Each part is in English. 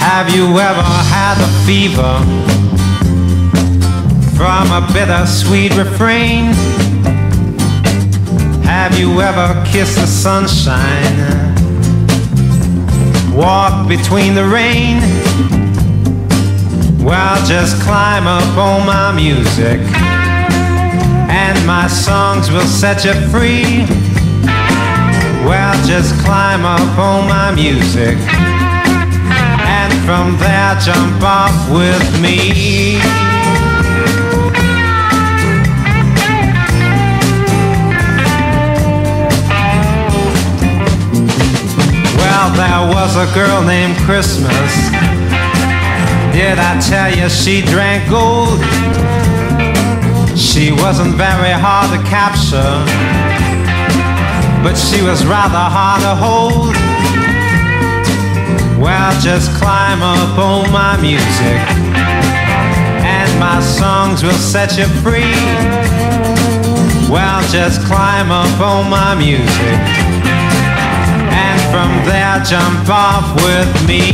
Have you ever had a fever from a bittersweet refrain? Have you ever kissed the sunshine? Walk between the rain? Well, just climb up on my music, and my songs will set you free. Well, just climb up on my music, from there jump off with me. Well, there was a girl named Christmas. Did I tell you she drank gold? She wasn't very hard to capture, but she was rather hard to hold. Well, just climb up on my music, and my songs will set you free. Well, just climb up on my music and from there jump off with me.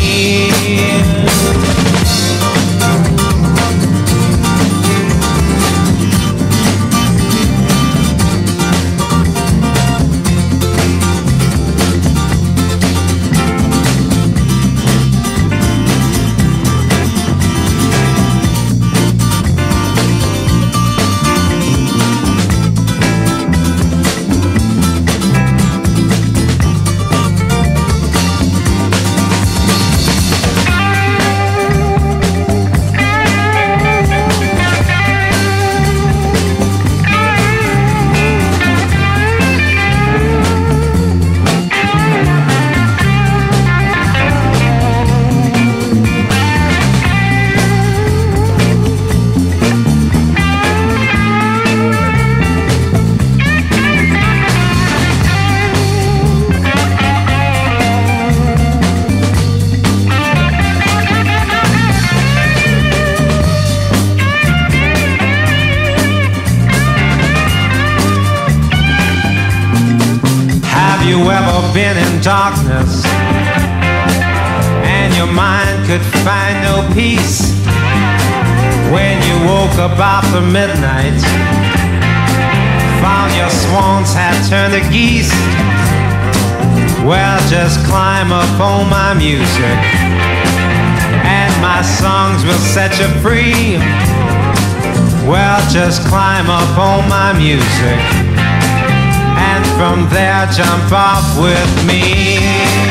Been in darkness and your mind could find no peace when you woke up after midnight? Found your swans had turned to geese. Well, just climb up on my music and my songs will set you free. Well, just climb up on my music and from there jump off with me.